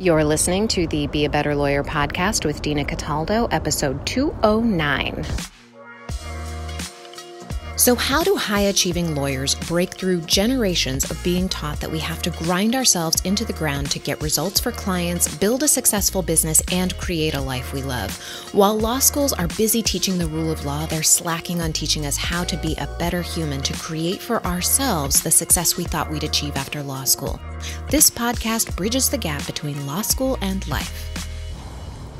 You're listening to the Be a Better Lawyer podcast with Dina Cataldo, episode 209. So, how do high achieving lawyers break through generations of being taught that we have to grind ourselves into the ground to get results for clients, build a successful business, and create a life we love? While law schools are busy teaching the rule of law, they're slacking on teaching us how to be a better human to create for ourselves the success we thought we'd achieve after law school. This podcast bridges the gap between law school and life.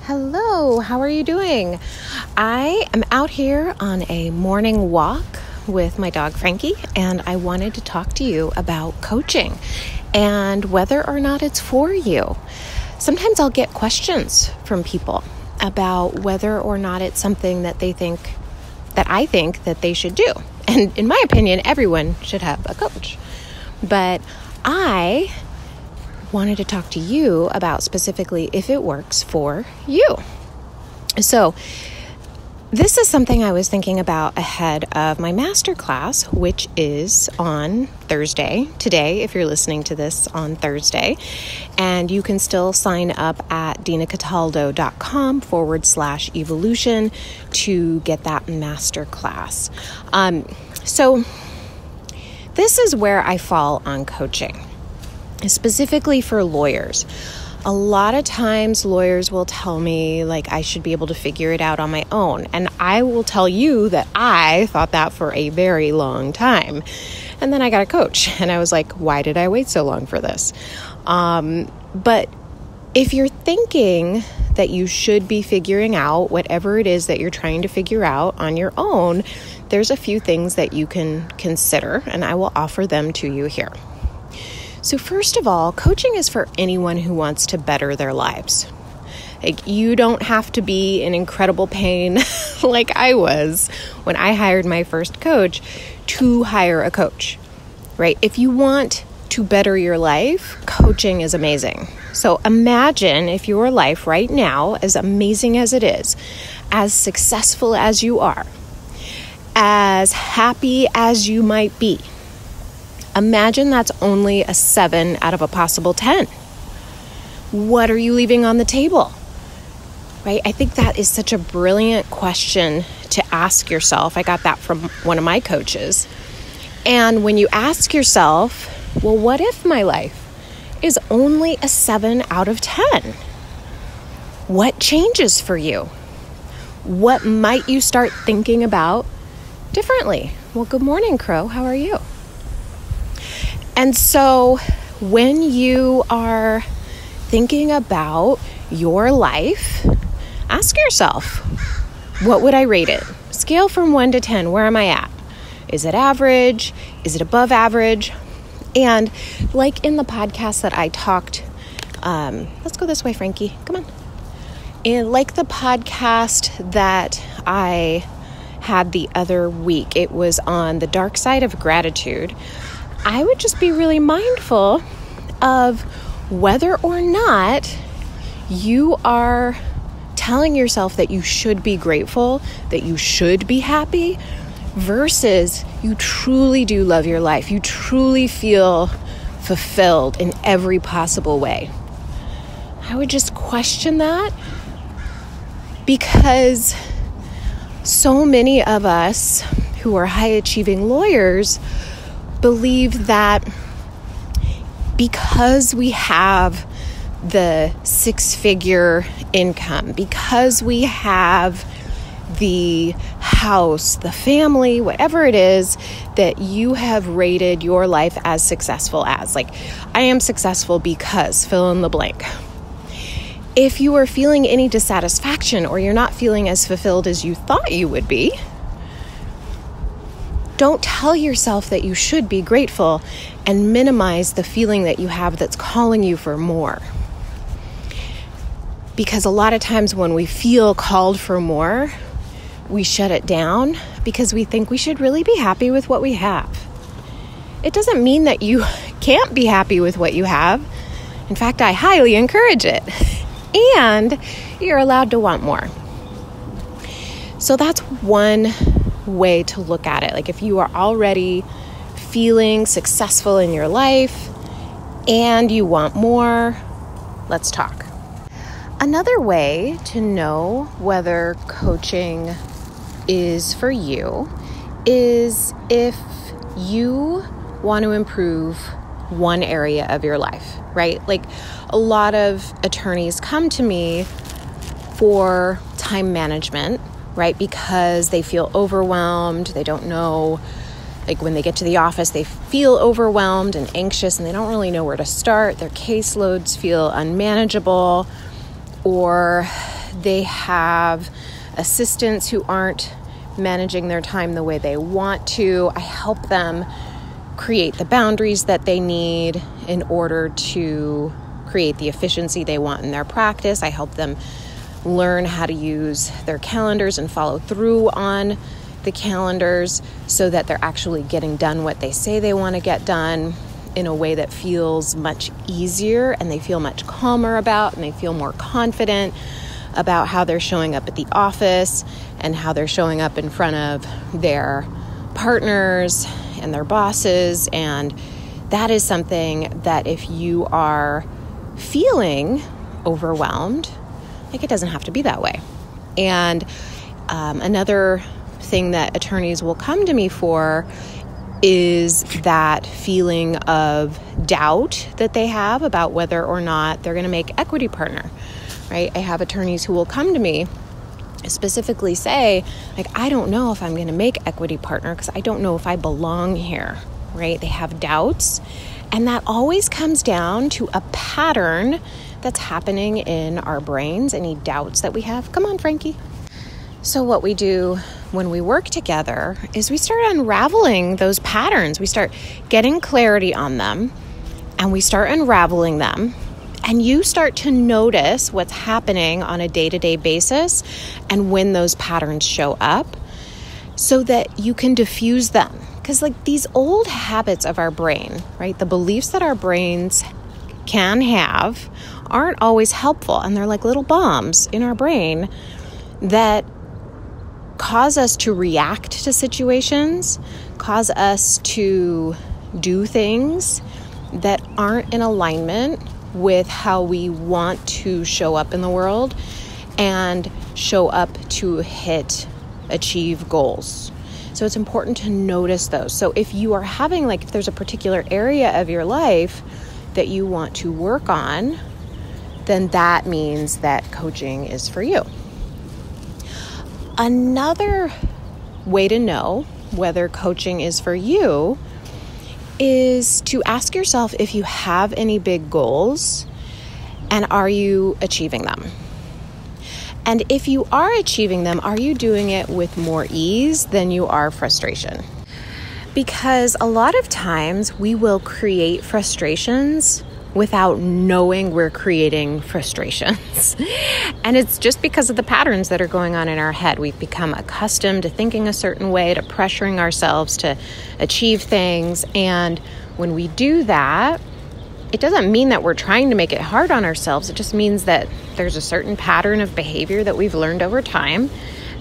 Hello, how are you doing? I am out here on a morning walk with my dog Frankie, and I wanted to talk to you about coaching and whether or not it's for you. Sometimes I'll get questions from people about whether or not it's something that they think that I think that they should do. And in my opinion, everyone should have a coach. But I wanted to talk to you about specifically if it works for you. So, this is something I was thinking about ahead of my master class, which is on Thursday, today, if you're listening to this on Thursday. And you can still sign up at dinacataldo.com forward slash evolution to get that master class. Um, so, this is where I fall on coaching, specifically for lawyers a lot of times lawyers will tell me like I should be able to figure it out on my own. And I will tell you that I thought that for a very long time. And then I got a coach and I was like, why did I wait so long for this? Um, but if you're thinking that you should be figuring out whatever it is that you're trying to figure out on your own, there's a few things that you can consider, and I will offer them to you here. So, first of all, coaching is for anyone who wants to better their lives. Like, you don't have to be in incredible pain like I was when I hired my first coach to hire a coach, right? If you want to better your life, coaching is amazing. So, imagine if your life right now, as amazing as it is, as successful as you are, as happy as you might be, Imagine that's only a seven out of a possible 10. What are you leaving on the table? Right? I think that is such a brilliant question to ask yourself. I got that from one of my coaches. And when you ask yourself, well, what if my life is only a seven out of 10? What changes for you? What might you start thinking about differently? Well, good morning, Crow. How are you? And so when you are thinking about your life, ask yourself, what would I rate it? Scale from 1 to 10, where am I at? Is it average? Is it above average? And like in the podcast that I talked, um, let's go this way, Frankie. Come on. And like the podcast that I had the other week, it was on the dark side of gratitude. I would just be really mindful of whether or not you are telling yourself that you should be grateful, that you should be happy, versus you truly do love your life. You truly feel fulfilled in every possible way. I would just question that because so many of us who are high achieving lawyers believe that because we have the six figure income, because we have the house, the family, whatever it is that you have rated your life as successful as. Like, I am successful because fill in the blank. If you are feeling any dissatisfaction or you're not feeling as fulfilled as you thought you would be, don't tell yourself that you should be grateful and minimize the feeling that you have that's calling you for more. Because a lot of times when we feel called for more, we shut it down because we think we should really be happy with what we have. It doesn't mean that you can't be happy with what you have. In fact, I highly encourage it. And you're allowed to want more. So that's one way to look at it. Like if you are already feeling successful in your life and you want more, let's talk. Another way to know whether coaching is for you is if you want to improve one area of your life, right? Like a lot of attorneys come to me for time management, right? Because they feel overwhelmed, they don't know like when they get to the office, they feel overwhelmed and anxious and they don't really know where to start. Their caseloads feel unmanageable, or they have assistants who aren't managing their time the way they want to. I help them create the boundaries that they need in order to create the efficiency they want in their practice. I help them learn how to use their calendars and follow through on the calendars so that they're actually getting done what they say they want to get done in a way that feels much easier and they feel much calmer about and they feel more confident about how they're showing up at the office and how they're showing up in front of their partners and their bosses. And that is something that if you are feeling overwhelmed, like it doesn't have to be that way. And um, another thing that attorneys will come to me for is that feeling of doubt that they have about whether or not they're going to make equity partner, right? I have attorneys who will come to me specifically say, like, I don't know if I'm going to make equity partner because I don't know if I belong here, right? They have doubts. And that always comes down to a pattern that's happening in our brains, any doubts that we have. Come on, Frankie. So, what we do when we work together is we start unraveling those patterns. We start getting clarity on them and we start unraveling them. And you start to notice what's happening on a day to day basis and when those patterns show up so that you can diffuse them. Because, like these old habits of our brain, right? The beliefs that our brains can have aren't always helpful. And they're like little bombs in our brain that cause us to react to situations, cause us to do things that aren't in alignment with how we want to show up in the world and show up to hit, achieve goals. So it's important to notice those. So if you are having, like, if there's a particular area of your life that you want to work on, then that means that coaching is for you. Another way to know whether coaching is for you is to ask yourself if you have any big goals and are you achieving them? And if you are achieving them, are you doing it with more ease than you are frustration? Because a lot of times we will create frustrations without knowing we're creating frustrations. and it's just because of the patterns that are going on in our head. We've become accustomed to thinking a certain way, to pressuring ourselves to achieve things. And when we do that, it doesn't mean that we're trying to make it hard on ourselves. It just means that there's a certain pattern of behavior that we've learned over time,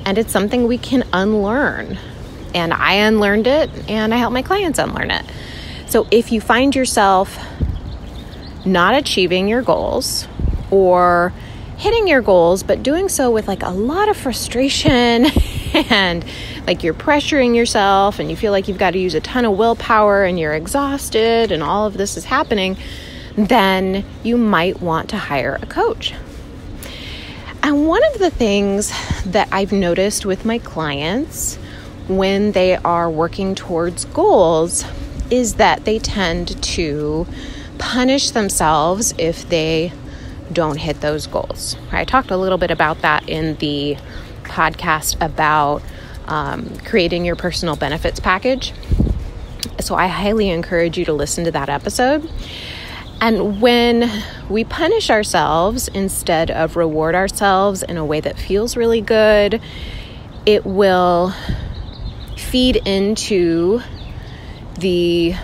and it's something we can unlearn. And I unlearned it, and I help my clients unlearn it. So if you find yourself not achieving your goals or hitting your goals, but doing so with like a lot of frustration and like you're pressuring yourself and you feel like you've got to use a ton of willpower and you're exhausted and all of this is happening, then you might want to hire a coach. And one of the things that I've noticed with my clients when they are working towards goals is that they tend to punish themselves if they don't hit those goals. I talked a little bit about that in the podcast about um, creating your personal benefits package. So I highly encourage you to listen to that episode. And when we punish ourselves instead of reward ourselves in a way that feels really good, it will feed into the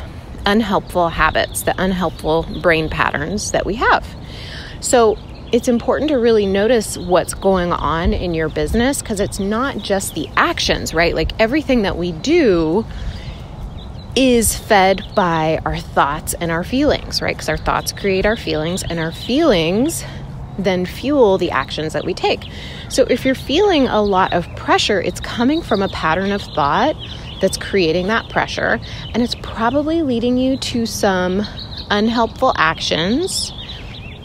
unhelpful habits, the unhelpful brain patterns that we have. So it's important to really notice what's going on in your business because it's not just the actions, right? Like everything that we do is fed by our thoughts and our feelings, right? Because our thoughts create our feelings, and our feelings then fuel the actions that we take. So if you're feeling a lot of pressure, it's coming from a pattern of thought that's creating that pressure, and it's probably leading you to some unhelpful actions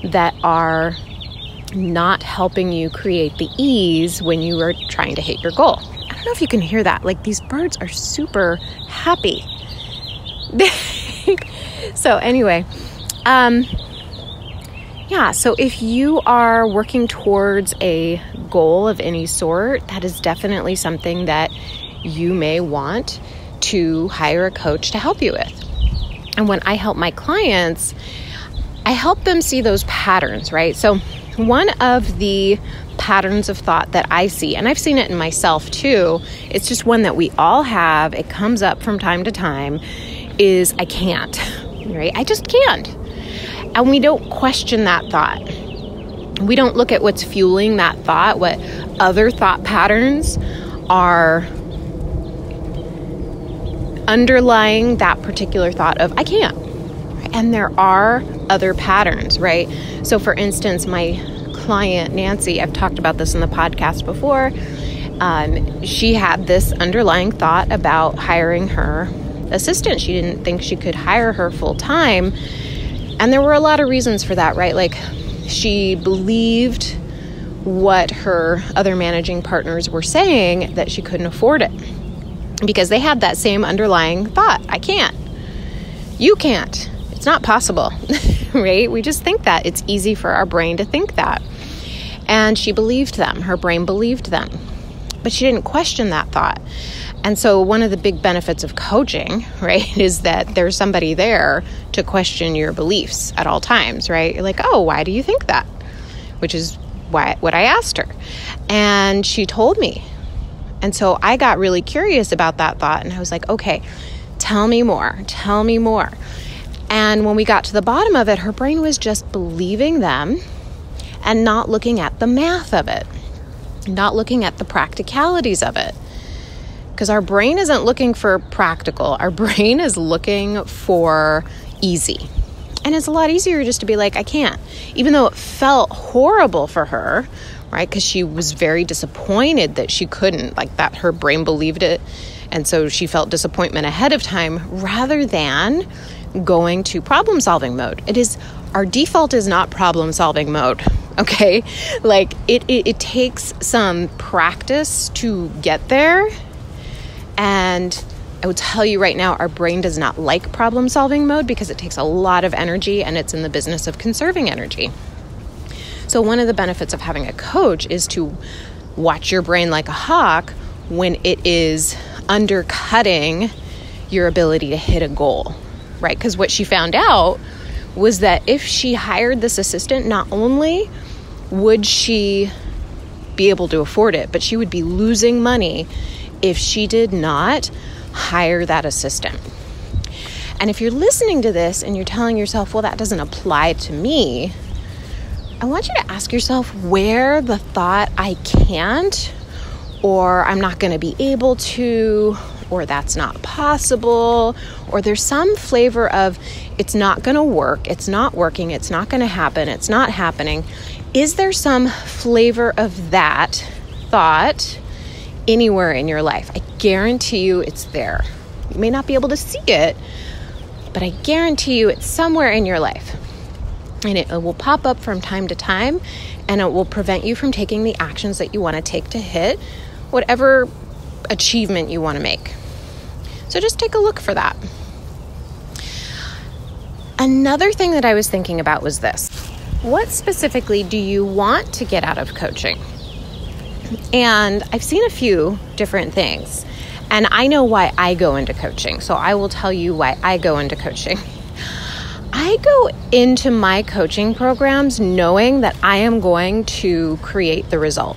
that are not helping you create the ease when you are trying to hit your goal. I don't know if you can hear that. Like these birds are super happy. so, anyway, um, yeah, so if you are working towards a goal of any sort, that is definitely something that you may want to hire a coach to help you with. And when I help my clients, I help them see those patterns, right? So, one of the patterns of thought that I see, and I've seen it in myself too, it's just one that we all have, it comes up from time to time, is I can't, right? I just can't. And we don't question that thought. We don't look at what's fueling that thought, what other thought patterns are underlying that particular thought of I can't. And there are other patterns, right? So, for instance, my client, Nancy, I've talked about this in the podcast before. Um, she had this underlying thought about hiring her assistant. She didn't think she could hire her full time. And there were a lot of reasons for that, right? Like she believed what her other managing partners were saying that she couldn't afford it because they had that same underlying thought I can't. You can't. It's not possible, right? We just think that. It's easy for our brain to think that. And she believed them. Her brain believed them. But she didn't question that thought. And so, one of the big benefits of coaching, right, is that there's somebody there to question your beliefs at all times, right? You're like, oh, why do you think that? Which is why, what I asked her. And she told me. And so I got really curious about that thought and I was like, okay, tell me more, tell me more. And when we got to the bottom of it, her brain was just believing them and not looking at the math of it, not looking at the practicalities of it. Because our brain isn't looking for practical, our brain is looking for easy. And it's a lot easier just to be like, I can't. Even though it felt horrible for her, right? Because she was very disappointed that she couldn't, like that her brain believed it. And so she felt disappointment ahead of time rather than going to problem solving mode. It is our default is not problem solving mode, okay? Like it, it, it takes some practice to get there. And I will tell you right now, our brain does not like problem solving mode because it takes a lot of energy and it's in the business of conserving energy. So, one of the benefits of having a coach is to watch your brain like a hawk when it is undercutting your ability to hit a goal, right? Because what she found out was that if she hired this assistant, not only would she be able to afford it, but she would be losing money if she did not hire that assistant. And if you're listening to this and you're telling yourself, well, that doesn't apply to me, I want you to ask yourself where the thought I can't, or I'm not going to be able to, or that's not possible, or there's some flavor of it's not going to work, it's not working, it's not going to happen, it's not happening. Is there some flavor of that thought anywhere in your life? I guarantee you it's there. You may not be able to see it, but I guarantee you it's somewhere in your life and it will pop up from time to time and it will prevent you from taking the actions that you want to take to hit whatever achievement you want to make. So just take a look for that. Another thing that I was thinking about was this What specifically do you want to get out of coaching? And I've seen a few different things. And I know why I go into coaching. So I will tell you why I go into coaching. I go into my coaching programs knowing that I am going to create the result.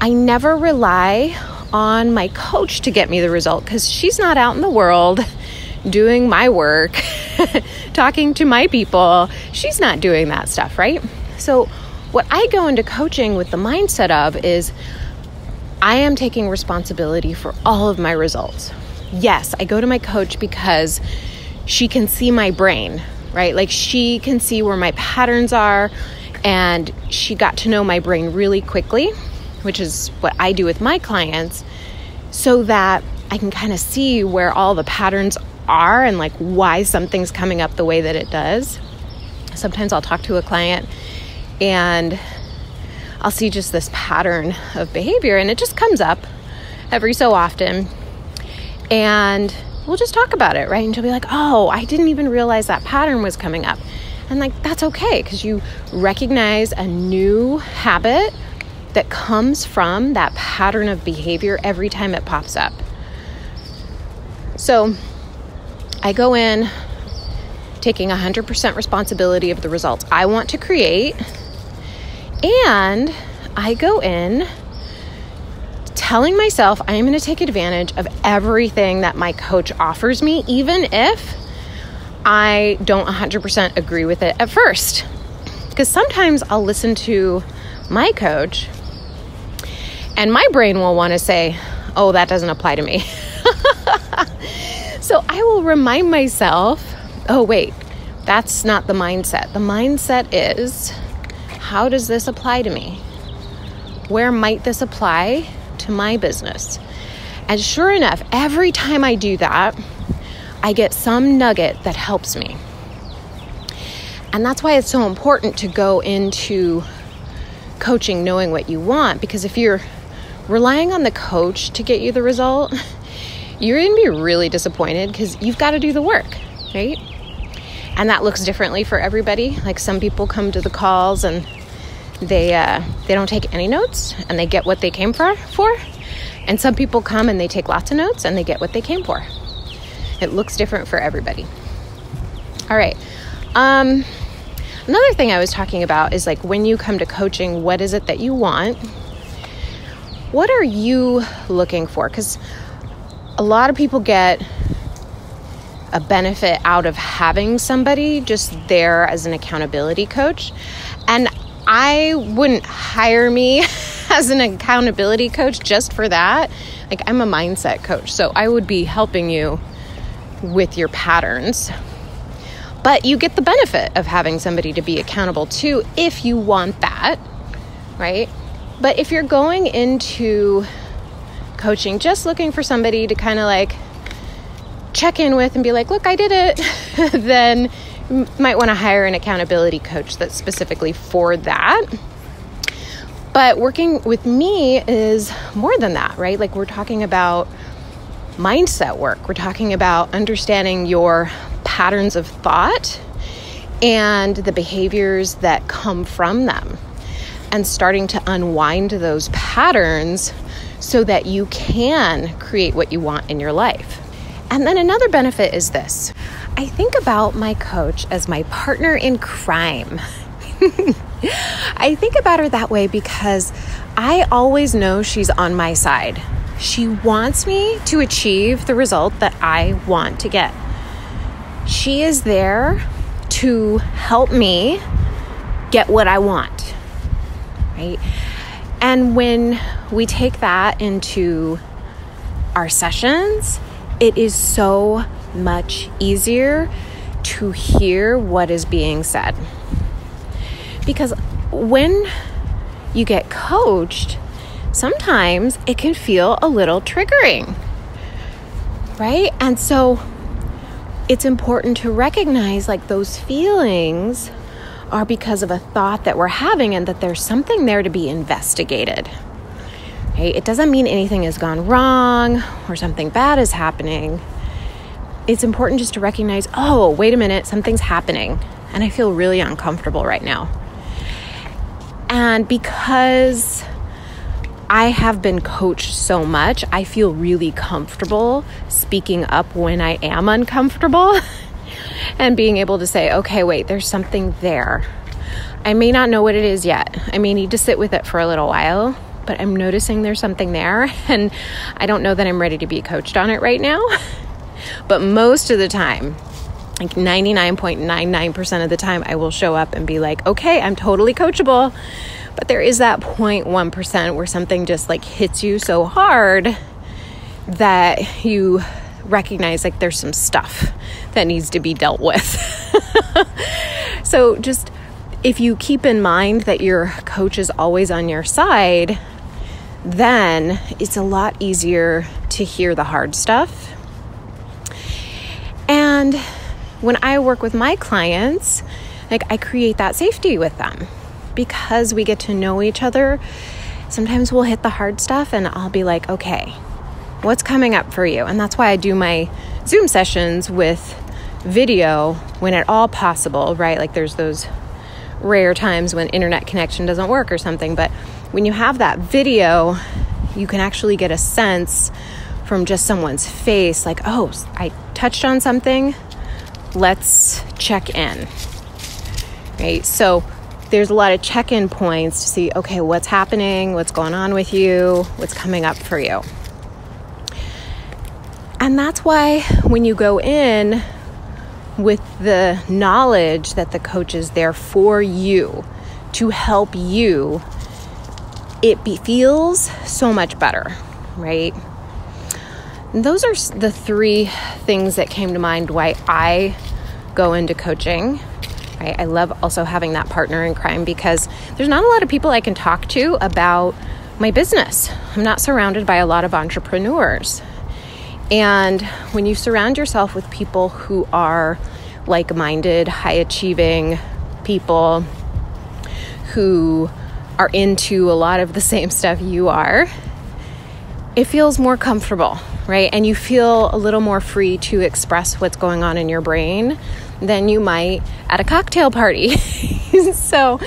I never rely on my coach to get me the result because she's not out in the world doing my work, talking to my people. She's not doing that stuff, right? So, what I go into coaching with the mindset of is I am taking responsibility for all of my results. yes, I go to my coach because she can see my brain, right? Like she can see where my patterns are and she got to know my brain really quickly, which is what I do with my clients, so that I can kind of see where all the patterns are and like why something's coming up the way that it does. Sometimes I'll talk to a client and I'll see just this pattern of behavior and it just comes up every so often. And we'll just talk about it, right? And she'll be like, oh, I didn't even realize that pattern was coming up. And like, that's okay because you recognize a new habit that comes from that pattern of behavior every time it pops up. So I go in taking 100% responsibility of the results I want to create. And I go in telling myself I am going to take advantage of everything that my coach offers me, even if I don't 100% agree with it at first. Because sometimes I'll listen to my coach and my brain will want to say, oh, that doesn't apply to me. so I will remind myself, oh, wait, that's not the mindset. The mindset is, how does this apply to me? Where might this apply to my business? And sure enough, every time I do that, I get some nugget that helps me. And that's why it's so important to go into coaching knowing what you want because if you're relying on the coach to get you the result, you're going to be really disappointed because you've got to do the work, right? And that looks differently for everybody. Like some people come to the calls and they uh, they don't take any notes and they get what they came for for, and some people come and they take lots of notes and they get what they came for. It looks different for everybody. All right. Um, another thing I was talking about is like when you come to coaching, what is it that you want? What are you looking for? Because a lot of people get a benefit out of having somebody just there as an accountability coach. And I wouldn't hire me as an accountability coach just for that. Like, I'm a mindset coach, so I would be helping you with your patterns. But you get the benefit of having somebody to be accountable to if you want that, right? But if you're going into coaching just looking for somebody to kind of like check in with and be like, look, I did it, then might want to hire an accountability coach that's specifically for that. But working with me is more than that, right? Like we're talking about mindset work. We're talking about understanding your patterns of thought and the behaviors that come from them and starting to unwind those patterns so that you can create what you want in your life. And then another benefit is this I think about my coach as my partner in crime. I think about her that way because I always know she's on my side. She wants me to achieve the result that I want to get. She is there to help me get what I want, right? And when we take that into our sessions, it is so much easier to hear what is being said. Because when you get coached, sometimes it can feel a little triggering, right? And so it's important to recognize like those feelings are because of a thought that we're having and that there's something there to be investigated. It doesn't mean anything has gone wrong or something bad is happening. It's important just to recognize, oh, wait a minute, something's happening and I feel really uncomfortable right now. And because I have been coached so much, I feel really comfortable speaking up when I am uncomfortable and being able to say, okay, wait, there's something there. I may not know what it is yet. I may need to sit with it for a little while, but I'm noticing there's something there, and I don't know that I'm ready to be coached on it right now. but most of the time, like 99.99% of the time, I will show up and be like, okay, I'm totally coachable. But there is that 0.1% where something just like hits you so hard that you recognize like there's some stuff that needs to be dealt with. so just if you keep in mind that your coach is always on your side, then it's a lot easier to hear the hard stuff. And when I work with my clients, like I create that safety with them because we get to know each other. Sometimes we'll hit the hard stuff and I'll be like, okay, what's coming up for you? And that's why I do my Zoom sessions with video when at all possible, right? Like there's those rare times when internet connection doesn't work or something, but when you have that video, you can actually get a sense from just someone's face like, oh, I touched on something, let's check in. Right? So there's a lot of check in points to see, okay, what's happening, what's going on with you, what's coming up for you. And that's why when you go in with the knowledge that the coach is there for you to help you, it be, feels so much better, right? And those are the three things that came to mind why I go into coaching. Right? I love also having that partner in crime because there's not a lot of people I can talk to about my business. I'm not surrounded by a lot of entrepreneurs. And when you surround yourself with people who are like minded, high achieving people who are into a lot of the same stuff you are, it feels more comfortable, right? And you feel a little more free to express what's going on in your brain than you might at a cocktail party. so,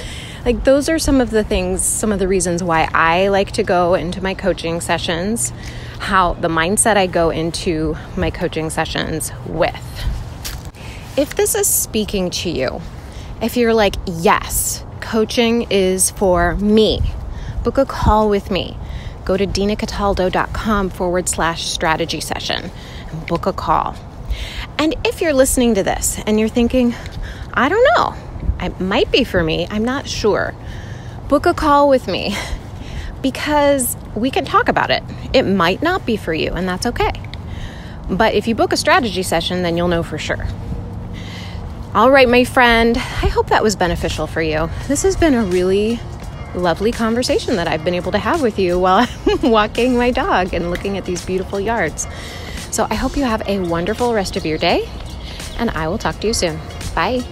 like, those are some of the things, some of the reasons why I like to go into my coaching sessions how the mindset I go into my coaching sessions with. If this is speaking to you, if you're like, yes, coaching is for me, book a call with me. Go to dinacataldo.com forward slash strategy session and book a call. And if you're listening to this and you're thinking, I don't know, it might be for me, I'm not sure, book a call with me because we can talk about it. It might not be for you, and that's okay. But if you book a strategy session, then you'll know for sure. All right, my friend, I hope that was beneficial for you. This has been a really lovely conversation that I've been able to have with you while I'm walking my dog and looking at these beautiful yards. So I hope you have a wonderful rest of your day, and I will talk to you soon. Bye.